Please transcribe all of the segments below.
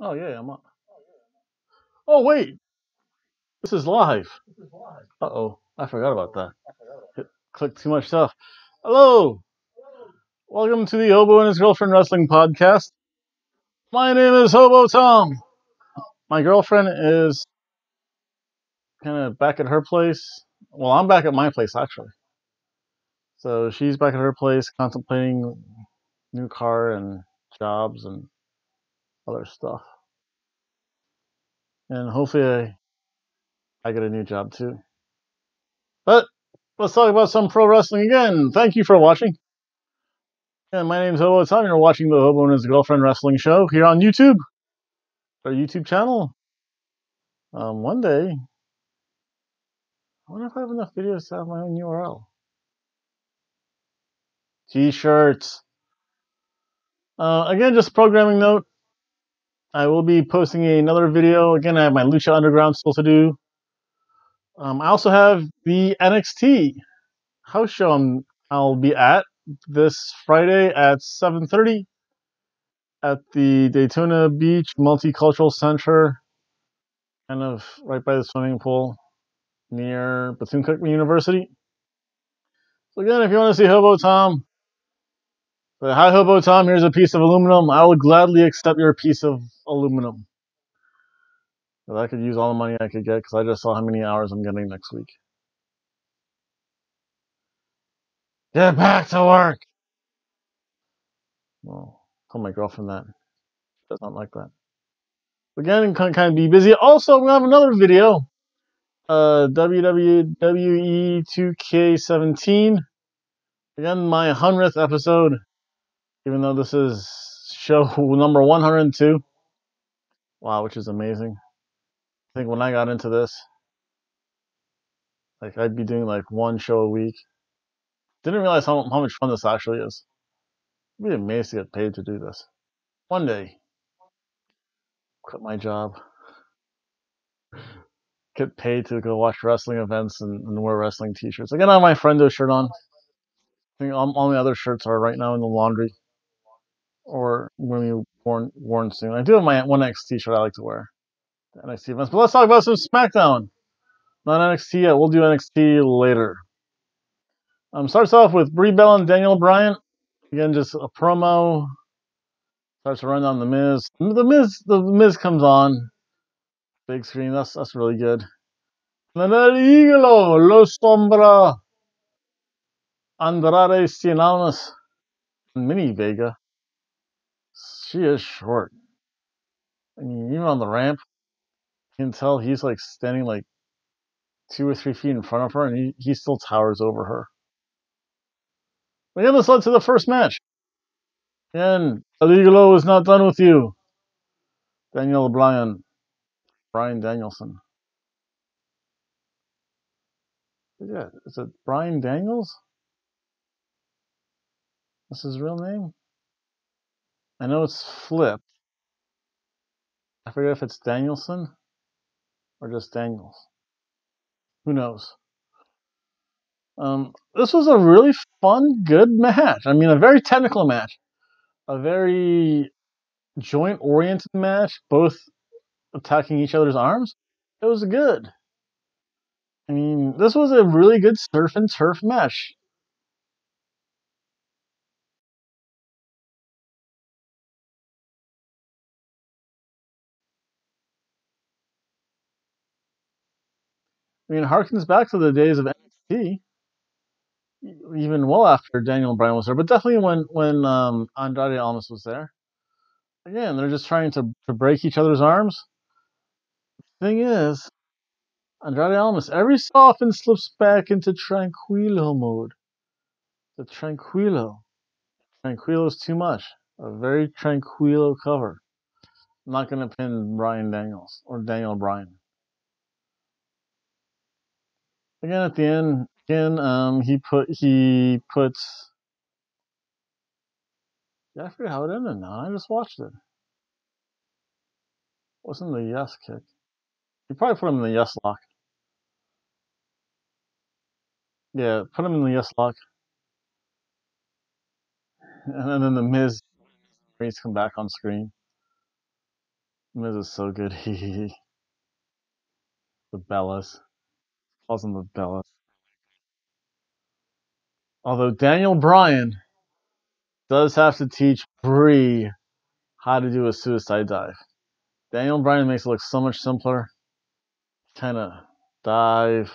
Oh yeah, I'm up. Oh wait, this is live. Uh oh, I forgot about that. Clicked too much stuff. Hello, welcome to the Hobo and His Girlfriend Wrestling Podcast. My name is Hobo Tom. My girlfriend is kind of back at her place. Well, I'm back at my place actually. So she's back at her place contemplating new car and jobs and other stuff. And hopefully I, I get a new job too. But let's talk about some pro wrestling again. Thank you for watching. And my name is Hobo Tom. You're watching the Hobo and His Girlfriend Wrestling Show here on YouTube. Our YouTube channel. Um, one day, I wonder if I have enough videos to have my own URL. T-shirts. Uh, again, just programming note. I will be posting another video. Again, I have my Lucha Underground still to do. Um, I also have the NXT house show I'll be at this Friday at 7.30 at the Daytona Beach Multicultural Center, kind of right by the swimming pool near Bethune-Cookman University. So again, if you want to see Hobo Tom, but hi, Hobo Tom. Here's a piece of aluminum. I will gladly accept your piece of aluminum. I could use all the money I could get because I just saw how many hours I'm getting next week. Get back to work. Well, tell my girlfriend that. She does not like that. Again, kind of be busy. Also, we have another video. Uh, WWE 2K17. Again, my 100th episode even though this is show number 102. Wow, which is amazing. I think when I got into this, like I'd be doing like one show a week. Didn't realize how, how much fun this actually is. I'd be amazed to get paid to do this. One day, quit my job, get paid to go watch wrestling events and, and wear wrestling t-shirts. Again, I have my friendo shirt on. I think all, all my other shirts are right now in the laundry or when we worn worn soon. I do have my one NXT shirt I like to wear. NXT events. But let's talk about some SmackDown. Not NXT yet. We'll do NXT later. Um, starts off with Brie Bella and Daniel Bryan. Again, just a promo. Starts to run down the Miz. The Miz, the Miz comes on. Big screen. That's that's really good. Then Iglo, Los Sombra, Andrade Cien Almas, Mini Vega she is short. I mean, even on the ramp, you can tell he's like standing like two or three feet in front of her, and he, he still towers over her. But yeah, this led to the first match. And Aligalo is not done with you. Daniel Bryan, Brian Danielson. Yeah, is it Brian Daniels? That's his real name? I know it's flipped. I forget if it's Danielson or just Daniels. Who knows? Um, this was a really fun, good match. I mean, a very technical match, a very joint oriented match, both attacking each other's arms. It was good. I mean, this was a really good surf and turf match. I mean, harkens back to the days of NXT, even well after Daniel Bryan was there, but definitely when when um, Andrade Almas was there. Again, they're just trying to, to break each other's arms. Thing is, Andrade Almas every so often slips back into Tranquilo mode. The Tranquilo. Tranquilo is too much. A very Tranquilo cover. I'm not going to pin Bryan Daniels or Daniel Bryan again at the end again um he put he puts yeah, I forget how it ended now. I just watched it. Wasn't the yes kick. You probably put him in the yes lock. Yeah, put him in the yes lock. And then the Miz Reigns come back on screen. Miz is so good. He the Bellas. Them the Bellas. Although Daniel Bryan does have to teach Brie how to do a suicide dive. Daniel Bryan makes it look so much simpler. Kind of dive.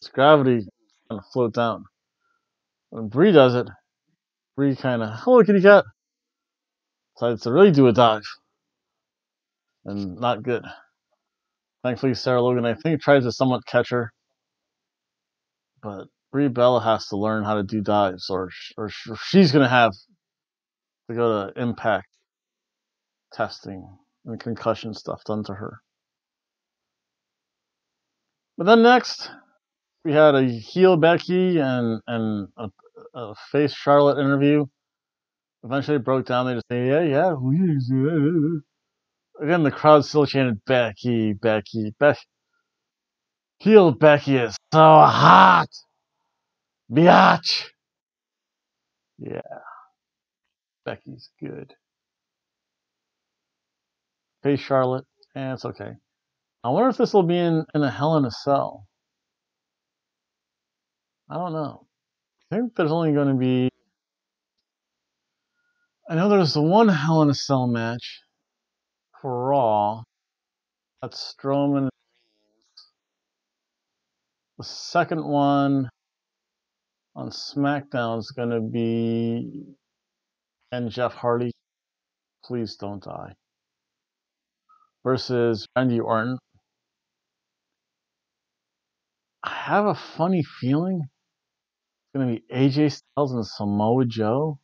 It's gravity kind of float down. When Brie does it, Brie kind of, hello kitty cat, decides to really do a dive. And not good. Thankfully, Sarah Logan, I think, tries to somewhat catch her. But Brie Bella has to learn how to do dives, or, or she's going to have to go to impact testing and concussion stuff done to her. But then next, we had a heel Becky and and a, a face Charlotte interview. Eventually, broke down. They just say, "Yeah, yeah." Again, the crowd still chanted, "Becky, Becky, Becky." Heel Becky is so hot, biatch. Yeah, Becky's good. Face Charlotte, eh, it's okay. I wonder if this will be in, in a Hell in a Cell. I don't know. I think there's only going to be. I know there's the one Hell in a Cell match Raw. That's Strowman. The second one on SmackDown is going to be. And Jeff Hardy. Please don't die. Versus Randy Orton. I have a funny feeling it's going to be AJ Styles and Samoa Joe.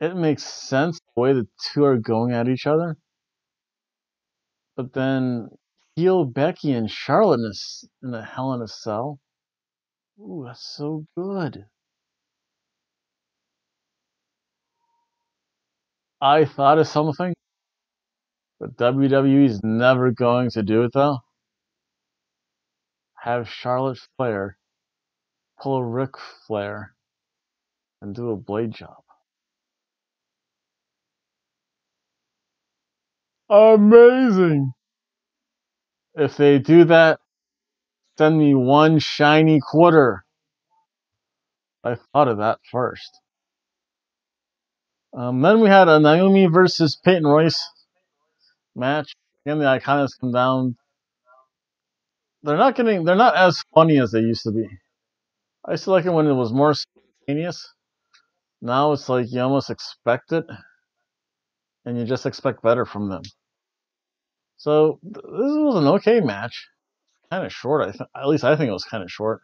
It makes sense the way the two are going at each other. But then heel Becky and Charlotte in a Hell in a Cell. Ooh, that's so good. I thought of something, but WWE is never going to do it though. Have Charlotte Flair pull a Ric Flair and do a blade job. Amazing! If they do that, send me one shiny quarter. I thought of that first. Um, then we had a Naomi versus Peyton Royce match. Again, the Iconics come down. They're not getting. They're not as funny as they used to be. I used to like it when it was more spontaneous. Now it's like you almost expect it, and you just expect better from them. So this was an okay match, kind of short. I th- at least I think it was kind of short.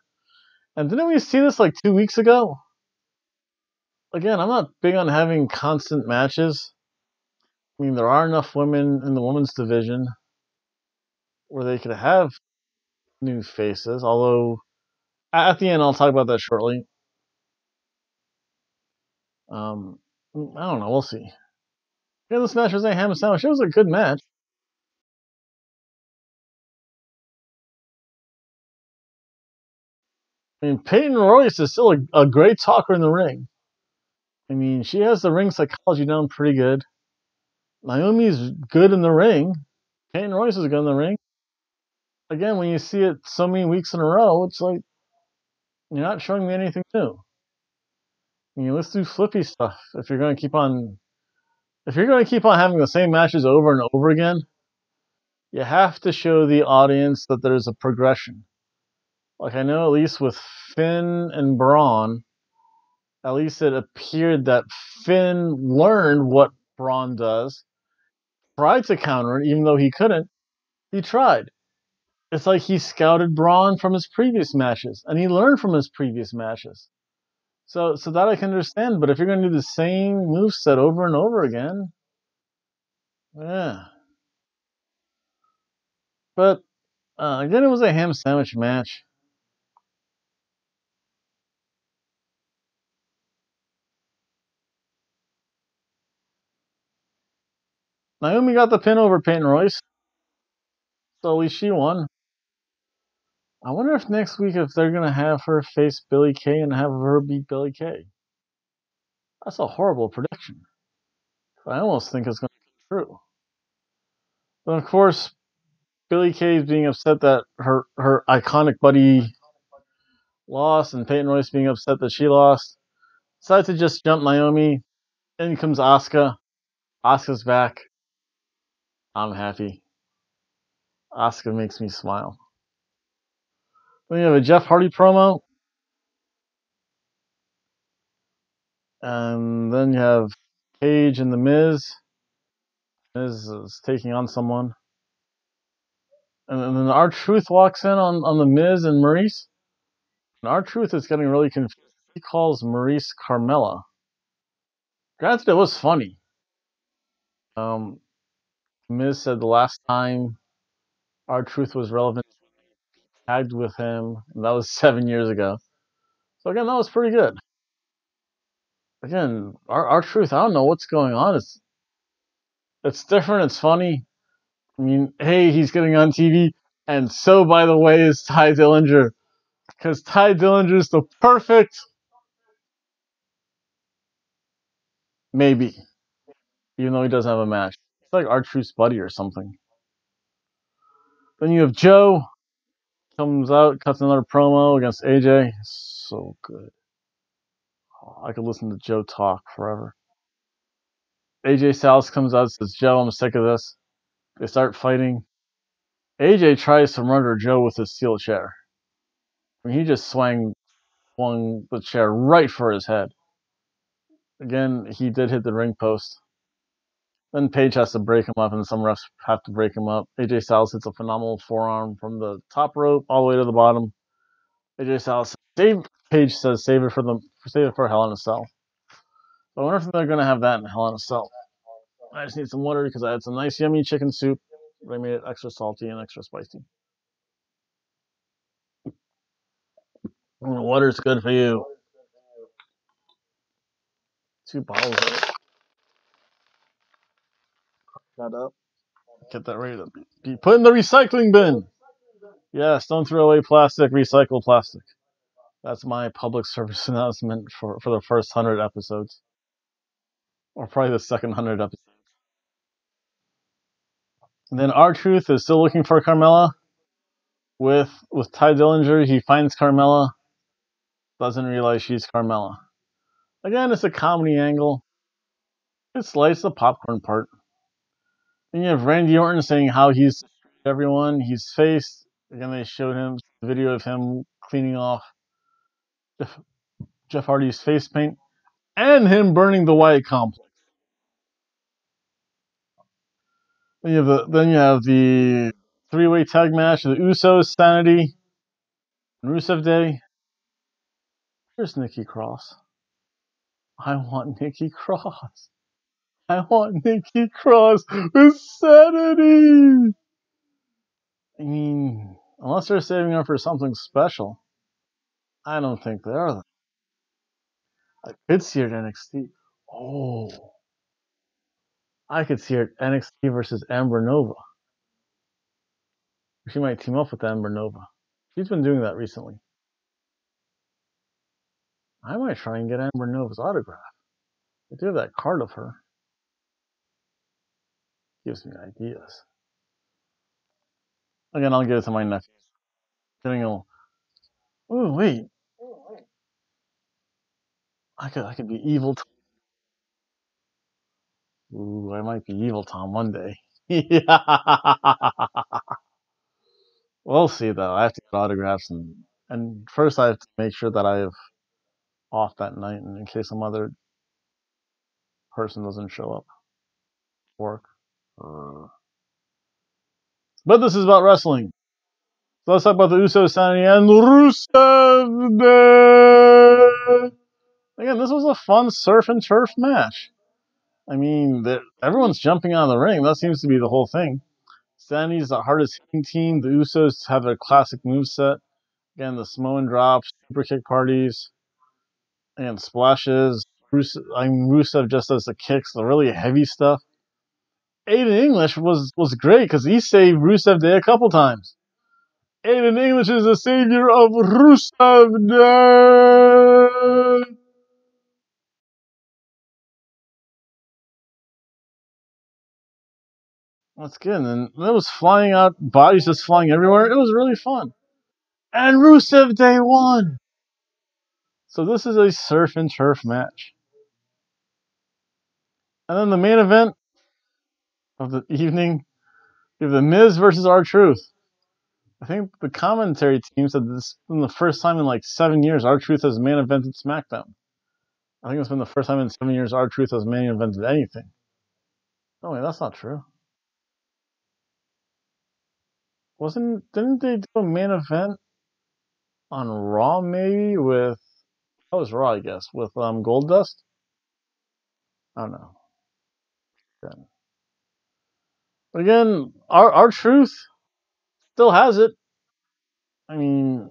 And didn't we see this like two weeks ago? Again, I'm not big on having constant matches. I mean, there are enough women in the women's division where they could have new faces, although at the end, I'll talk about that shortly. Um, I don't know. We'll see. Yeah, this match was a ham sandwich. It was a good match. I mean, Peyton Royce is still a, a great talker in the ring. I mean, she has the ring psychology down pretty good. Naomi's good in the ring. Peyton Royce is good in the ring. Again, when you see it so many weeks in a row, it's like you're not showing me anything new. I mean, let's do flippy stuff. If you're going to keep on, if you're going to keep on having the same matches over and over again, you have to show the audience that there's a progression. Like I know, at least with Finn and Braun, at least it appeared that Finn learned what Braun does, tried to counter it, even though he couldn't. He tried it's like he scouted Braun from his previous matches, and he learned from his previous matches. So, so that I can understand. But if you're going to do the same move set over and over again, yeah. But uh, again, it was a ham sandwich match. Naomi got the pin over Peyton Royce. So at least she won. I wonder if next week if they're gonna have her face Billie Kay and have her beat Billie Kay. That's a horrible prediction. I almost think it's gonna come true. But of course, Billie Kay is being upset that her her iconic buddy lost, and Peyton Royce being upset that she lost. Decides to just jump Naomi. In comes Asuka. Asuka's back. I'm happy. Asuka makes me smile. Then you have a Jeff Hardy promo. And then you have Paige and The Miz. Miz is taking on someone. And, then R-Truth walks in on, on The Miz and Maryse. And R-Truth is getting really confused. He calls Maryse Carmella. Granted, it was funny. Um, Miz said the last time R-Truth was relevant, tagged with him, and that was seven years ago. So again, that was pretty good. Again, our R-Truth, I don't know what's going on. It's it's different. It's funny. I mean, hey, he's getting on TV, and so by the way is Tye Dillinger, because Tye Dillinger is the perfect, maybe, even though he doesn't have a match. It's like R-Truth's buddy or something. Then you have Joe comes out, cuts another promo against AJ. So good. I could listen to Joe talk forever. AJ Styles comes out says, Joe, I'm sick of this. They start fighting. AJ tries to murder Joe with his steel chair. I mean, he just swung, swung the chair right for his head. Again, he did hit the ring post. Then Paige has to break him up, and some refs have to break him up. AJ Styles hits a phenomenal forearm from the top rope all the way to the bottom. AJ Styles save Paige says save it for the save it for Hell in a Cell. I wonder if they're gonna have that in Hell in a Cell. I just need some water because I had some nice yummy chicken soup. They made it extra salty and extra spicy. water's good for you. Two bottles That up. Get that to be put in the recycling bin. Yes, don't throw away plastic, recycle plastic. That's my public service announcement for, for the first hundred episodes. Or probably the second hundred episodes. And then R-Truth is still looking for Carmella. With with Tye Dillinger, he finds Carmella, doesn't realize she's Carmella. Again, it's a comedy angle. It's light, it's the popcorn part. And you have Randy Orton saying how he's everyone. He's faced. Again, they showed him the video of him cleaning off Jeff, Jeff Hardy's face paint and him burning the Wyatt complex. Then you have the then you have the three way tag match: the Usos, Sanity, and Rusev Day. Here's Nikki Cross. I want Nikki Cross. I want Nikki Cross with Sanity. I mean, unless they're saving her for something special, I don't think they are. I could see her at NXT. Oh. I could see her at NXT versus Amber Nova. She might team up with Amber Nova. She's been doing that recently. I might try and get Amber Nova's autograph. I do have that card of her. Gives me ideas. Again, I'll give it to my nephew. Getting a. Oh wait. I could I could be evil. Tom. Ooh, I might be evil Tom one day. we'll see though. I have to get autographs and and first I have to make sure that I have off that night, and in case some other person doesn't show up, work. Uh, but this is about wrestling. So let's talk about the Usos signing and Rusev Day. Again, this was a fun surf and turf match. I mean, everyone's jumping on the ring. That seems to be the whole thing. Sanity's the hardest hitting team. The Usos have their classic move set. Again, the Samoan drops, super kick parties, and splashes. Rusev, I mean, Rusev just does the kicks, the really heavy stuff. Aiden English was was great because he saved Rusev Day a couple times. Aiden English is the savior of Rusev Day. That's good. And it was flying out, bodies just flying everywhere. It was really fun. And Rusev Day won. So this is a surf and turf match. And then the main event of the evening, we have the Miz versus R-Truth. I think the commentary team said this been the first time in like seven years R-Truth has main evented SmackDown. I think it's been the first time in seven years R-Truth has main evented anything. Oh wait, that's not true. Wasn't didn't they do a main event on Raw maybe with that was Raw I guess with um Goldust? I don't know. Then. But again, our R-Truth still has it. I mean,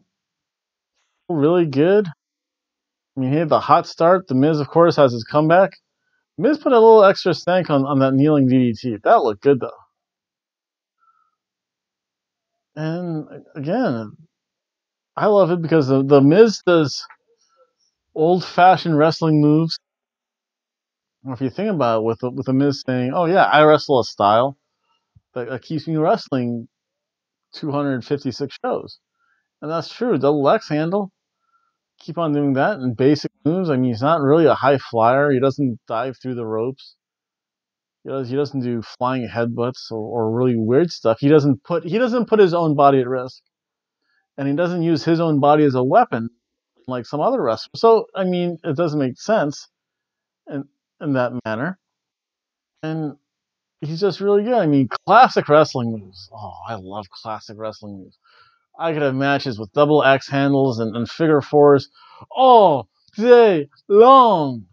really good. I mean, he had the hot start. The Miz, of course, has his comeback. Miz put a little extra stank on, on that kneeling DDT. That looked good, though. And again, I love it because the, the Miz does old fashioned wrestling moves. If you think about it, with with the Miz saying, "Oh yeah, I wrestle a style that, that keeps me wrestling 256 shows," and that's true. Double axe handle, keep on doing that and basic moves. I mean, he's not really a high flyer. He doesn't dive through the ropes. He, does, he doesn't do flying headbutts or, or really weird stuff. He doesn't put he doesn't put his own body at risk, and he doesn't use his own body as a weapon like some other wrestlers. So I mean, it doesn't make sense in in that manner. And he's just really good. I mean, classic wrestling moves. Oh, I love classic wrestling moves. I could have matches with double axe handles and, and figure fours all day long.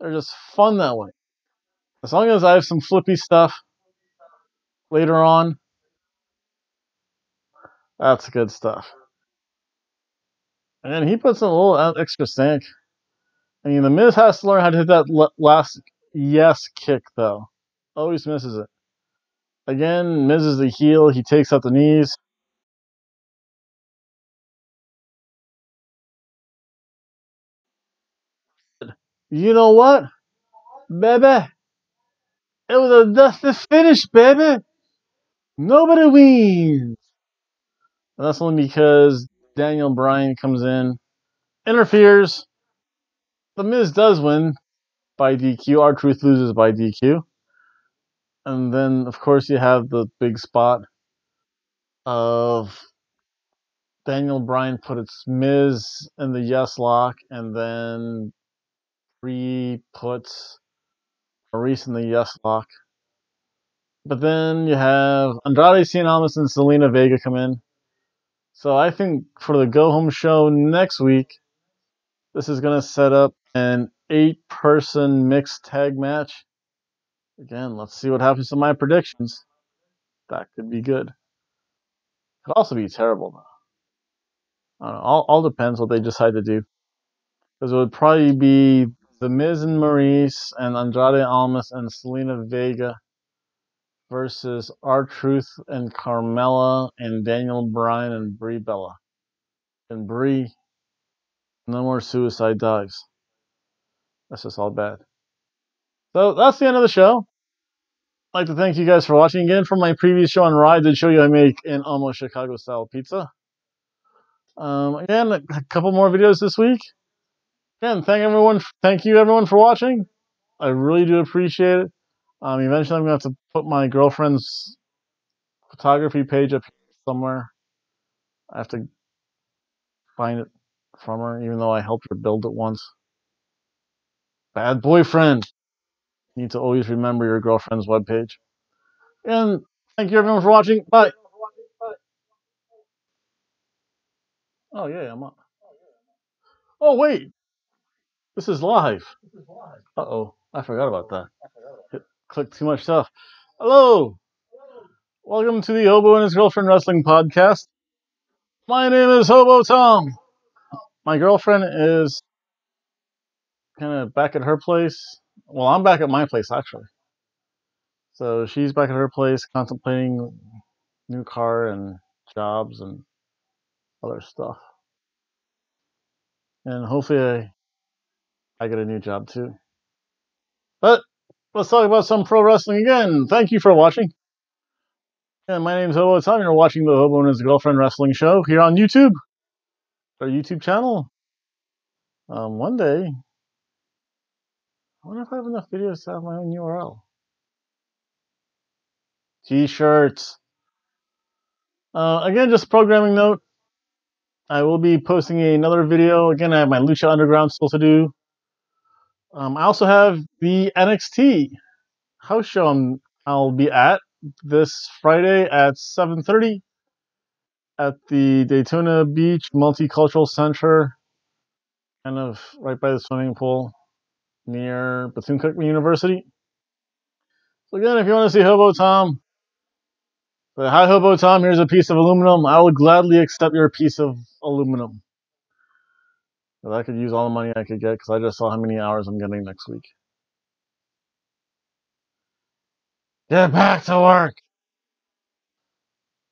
They're just fun that way. As long as I have some flippy stuff later on, that's good stuff. And then he puts a little uh, extra stank. I mean, the Miz has to learn how to hit that last yes kick, though. Always misses it. Again, Miz is the heel. He takes out the knees. You know what, baby? It was a dusty finish, baby. Nobody wins. And that's only because Daniel Bryan comes in, interferes. The Miz does win by DQ. R-Truth loses by DQ. And then, of course, you have the big spot of Daniel Bryan put its Miz in the yes lock, and then Brie puts Maryse in the yes lock. But then you have Andrade Cien Almas and Zelina Vega come in. So I think for the go home show next week, this is going to set up an eight person mixed tag match. Again, let's see what happens to my predictions. That could be good. Could also be terrible though. Know. All, all depends what they decide to do. Because it would probably be the Miz and Maryse and Andrade Almas and Zelina Vega versus R-Truth and Carmella and Daniel Bryan and Brie Bella. And Brie, no more suicide dives. That's just all bad. So that's the end of the show. Like to thank you guys for watching again. From my previous show on Raw, I did show you I make an almost Chicago style pizza. Um, again, a couple more videos this week. Again, thank everyone. Thank you everyone for watching. I really do appreciate it. Um, eventually, I'm gonna have to put my girlfriend's photography page up somewhere. I have to find it from her, even though I helped her build it once. Bad boyfriend. You need to always remember your girlfriend's webpage. And thank you everyone for watching. Bye. Oh yeah, I'm up. Oh wait. This is live. Uh oh, I forgot about that. Hit, click too much stuff. Hello. Welcome to the Hobo and His Girlfriend Wrestling Podcast. My name is Hobo Tom. My girlfriend is kind of back at her place. Well, I'm back at my place actually. So she's back at her place contemplating new car and jobs and other stuff. And hopefully I I get a new job too. But let's talk about some pro wrestling again. Thank you for watching. And my name's Hobo Tom. You're watching the Hobo and His Girlfriend Wrestling Show here on YouTube, our YouTube channel. Um, one day, I wonder if I have enough videos to have my own URL. T-shirts. Uh, again, just programming note. I will be posting another video. Again, I have my Lucha Underground still to do. Um, I also have the NXT house show I'm, I'll be at this Friday at 7:30 at the Daytona Beach Multicultural Center, kind of right by the swimming pool near Bethune Cookman University. So again, if you want to see Hobo Tom, but hi Hobo Tom, here's a piece of aluminum. I will gladly accept your piece of aluminum. But I could use all the money I could get because I just saw how many hours I'm getting next week. Get back to work.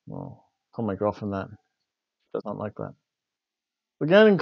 Well, tell my girlfriend that. She does not like that. Again, in